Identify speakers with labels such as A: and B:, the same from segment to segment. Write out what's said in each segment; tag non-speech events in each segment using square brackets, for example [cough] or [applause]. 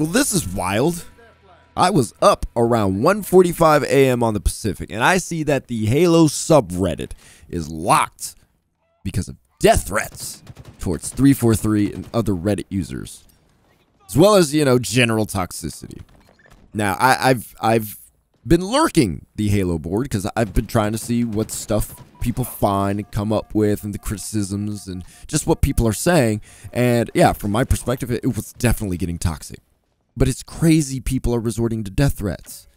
A: Well, this is wild. I was up around 1:45 a.m. on the Pacific, and I see that the Halo subreddit is locked because of death threats towards 343 and other Reddit users, as well as you know general toxicity. Now, I, I've I've been lurking the Halo board because I've been trying to see what stuff people find and come up with and the criticisms and just what people are saying. And yeah, from my perspective, it was definitely getting toxic. But it's crazy people are resorting to death threats.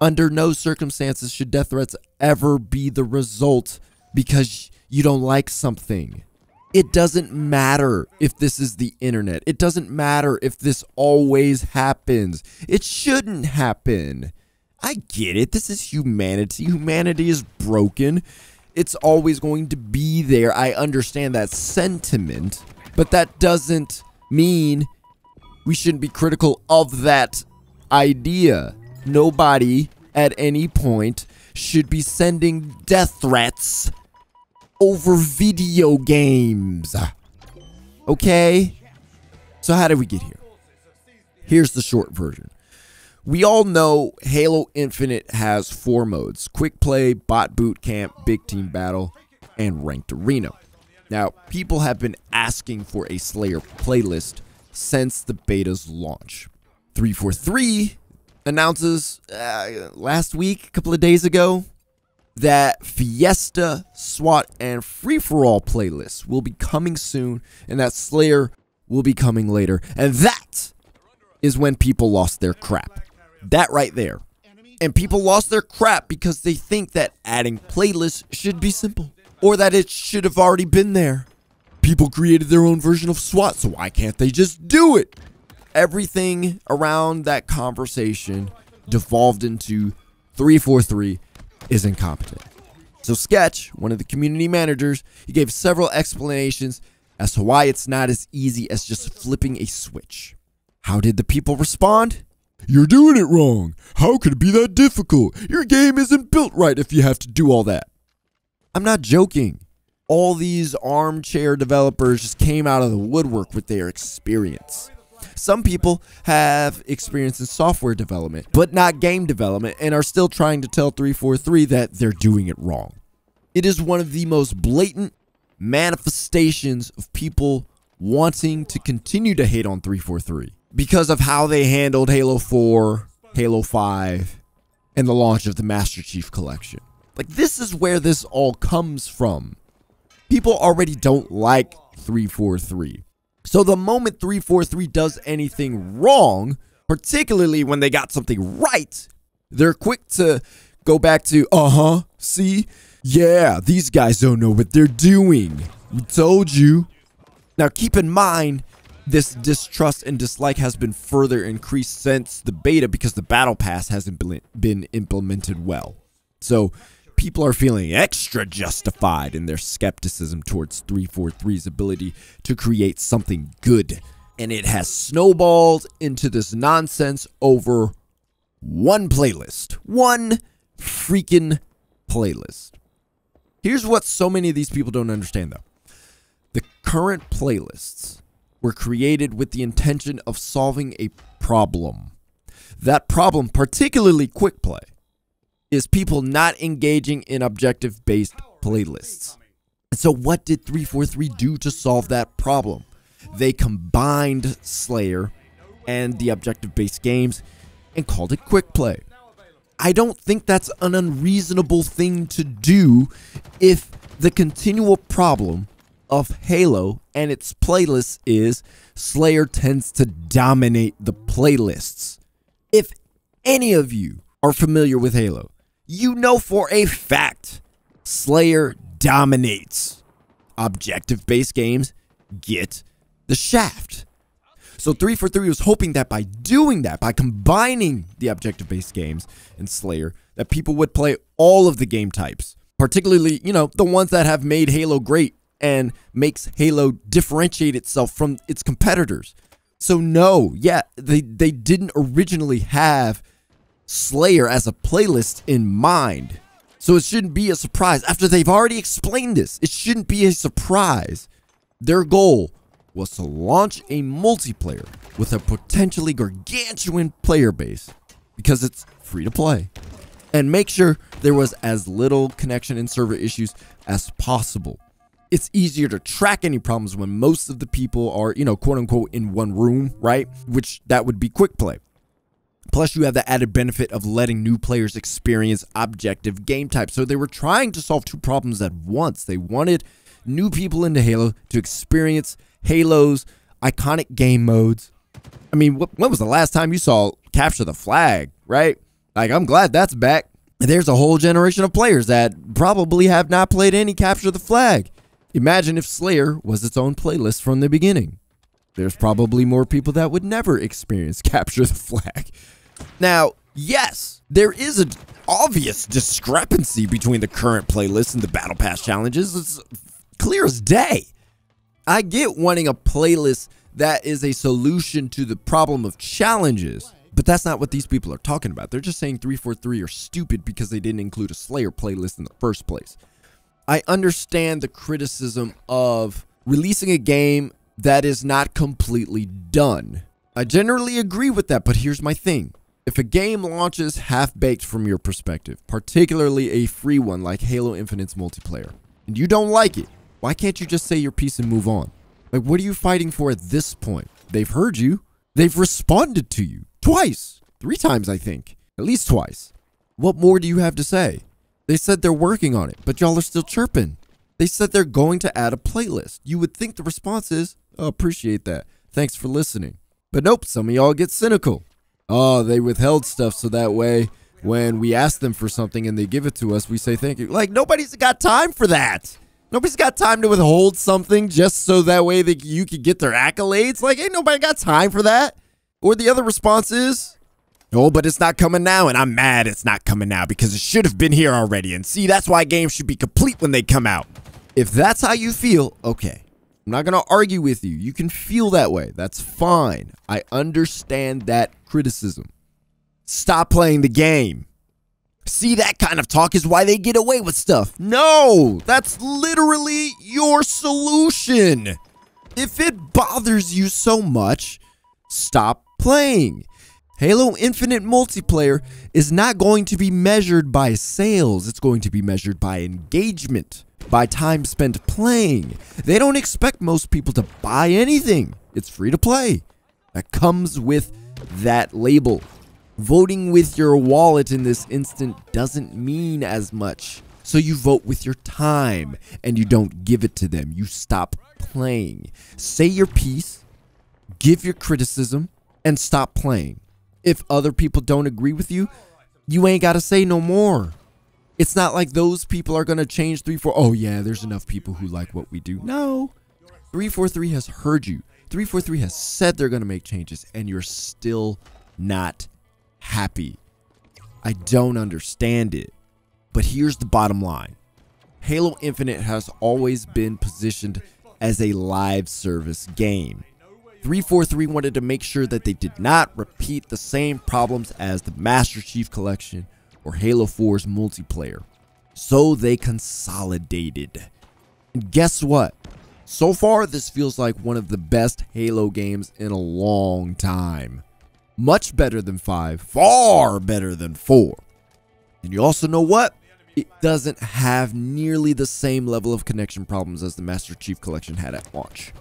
A: Under no circumstances should death threats ever be the result because you don't like something. It doesn't matter if this is the internet. It doesn't matter if this always happens. It shouldn't happen. I get it. This is humanity. Humanity is broken. It's always going to be there. I understand that sentiment, but that doesn't mean we shouldn't be critical of that idea. Nobody at any point should be sending death threats over video games. Okay? So, how did we get here? Here's the short version. We all know Halo Infinite has four modes Quick Play, Bot Boot Camp, Big Team Battle, and Ranked Arena. Now, people have been asking for a Slayer playlist since the beta's launch. 343 announces uh, last week, a couple of days ago, that Fiesta, SWAT, and Free For All playlists will be coming soon, and that Slayer will be coming later. And that is when people lost their crap. That right there. And people lost their crap because they think that adding playlists should be simple or that it should have already been there. People created their own version of SWAT, so why can't they just do it? Everything around that conversation devolved into 343 is incompetent. So Sketch, one of the community managers, he gave several explanations as to why it's not as easy as just flipping a switch. How did the people respond? You're doing it wrong. How could it be that difficult? Your game isn't built right if you have to do all that. I'm not joking. All these armchair developers just came out of the woodwork with their experience. Some people have experience in software development, but not game development, and are still trying to tell 343 that they're doing it wrong. It is one of the most blatant manifestations of people wanting to continue to hate on 343 because of how they handled Halo 4, Halo 5, and the launch of the Master Chief Collection. Like, this is where this all comes from. People already don't like 343. So the moment 343 does anything wrong, particularly when they got something right, they're quick to go back to, uh huh, see? Yeah, these guys don't know what they're doing. We told you. Now, keep in mind, this distrust and dislike has been further increased since the beta because the battle pass hasn't been implemented well. So people are feeling extra justified in their skepticism towards 343's ability to create something good. And it has snowballed into this nonsense over one playlist. One freaking playlist. Here's what so many of these people don't understand though. The current playlists were created with the intention of solving a problem. That problem, particularly quick play, is people not engaging in objective based playlists. So, what did 343 do to solve that problem? They combined Slayer and the objective based games and called it quick play. I don't think that's an unreasonable thing to do if the continual problem of Halo and its playlists is Slayer tends to dominate the playlists. If any of you are familiar with Halo, you know for a fact Slayer dominates. Objective based games get the shaft. So 343 was hoping that by doing that, by combining the objective based games and Slayer, that people would play all of the game types, particularly, you know, the ones that have made Halo great and makes Halo differentiate itself from its competitors. So no, yeah, they they didn't originally have Slayer as a playlist in mind. So it shouldn't be a surprise after they've already explained this. It shouldn't be a surprise. Their goal was to launch a multiplayer with a potentially gargantuan player base because it's free to play and make sure there was as little connection and server issues as possible. It's easier to track any problems when most of the people are, you know, quote unquote in one room, right? Which that would be quick play. Plus, you have the added benefit of letting new players experience objective game types. So they were trying to solve two problems at once. They wanted new people into Halo to experience Halo's iconic game modes. I mean, when was the last time you saw Capture the Flag, right? Like, I'm glad that's back. There's a whole generation of players that probably have not played any Capture the Flag. Imagine if Slayer was its own playlist from the beginning. There's probably more people that would never experience [laughs] Capture the Flag. Now, yes, there is an obvious discrepancy between the current playlist and the Battle Pass challenges. It's clear as day. I get wanting a playlist that is a solution to the problem of challenges, but that's not what these people are talking about. They're just saying 343 are stupid because they didn't include a Slayer playlist in the first place. I understand the criticism of releasing a game that is not completely done. I generally agree with that, but here's my thing. If a game launches half baked from your perspective, particularly a free one like Halo Infinite's multiplayer, and you don't like it, why can't you just say your piece and move on? Like, what are you fighting for at this point? They've heard you. They've responded to you twice, three times, I think, at least twice. What more do you have to say? They said they're working on it, but y'all are still chirping. They said they're going to add a playlist. You would think the response is, oh, appreciate that. Thanks for listening. But nope, some of y'all get cynical oh, they withheld stuff so that way when we ask them for something and they give it to us, we say thank you. Like nobody's got time for that. Nobody's got time to withhold something just so that way that you could get their accolades. Like, ain't nobody got time for that. Or the other response is, oh, but it's not coming now, and I'm mad it's not coming now because it should have been here already. And see, that's why games should be complete when they come out. If that's how you feel, okay. I'm not going to argue with you. You can feel that way. That's fine. I understand that criticism. Stop playing the game. See, that kind of talk is why they get away with stuff. No, that's literally your solution. If it bothers you so much, stop playing. Halo Infinite multiplayer is not going to be measured by sales, it's going to be measured by engagement by time spent playing. They don't expect most people to buy anything. It's free to play. That comes with that label. Voting with your wallet in this instant doesn't mean as much. So you vote with your time and you don't give it to them. You stop playing. Say your piece, give your criticism, and stop playing. If other people don't agree with you, you ain't got to say no more. It's not like those people are going to change 3 4. Oh, yeah, there's enough people who like what we do. No. 343 has heard you. 343 has said they're going to make changes, and you're still not happy. I don't understand it. But here's the bottom line Halo Infinite has always been positioned as a live service game. 343 wanted to make sure that they did not repeat the same problems as the Master Chief Collection or Halo 4's multiplayer. So they consolidated. And guess what? So far, this feels like one of the best Halo games in a long time. Much better than 5, far better than 4. And you also know what? It doesn't have nearly the same level of connection problems as the Master Chief Collection had at launch.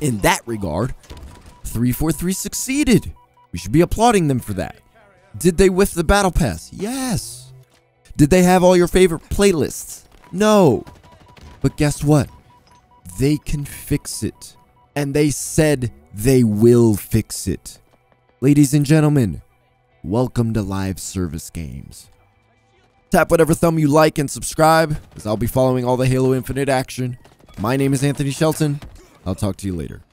A: In that regard, 343 succeeded. We should be applauding them for that. Did they whiff the battle pass? Yes. Did they have all your favorite playlists? No. But guess what? They can fix it. And they said they will fix it. Ladies and gentlemen, welcome to live service games. Tap whatever thumb you like and subscribe, as I'll be following all the Halo Infinite action. My name is Anthony Shelton. I'll talk to you later.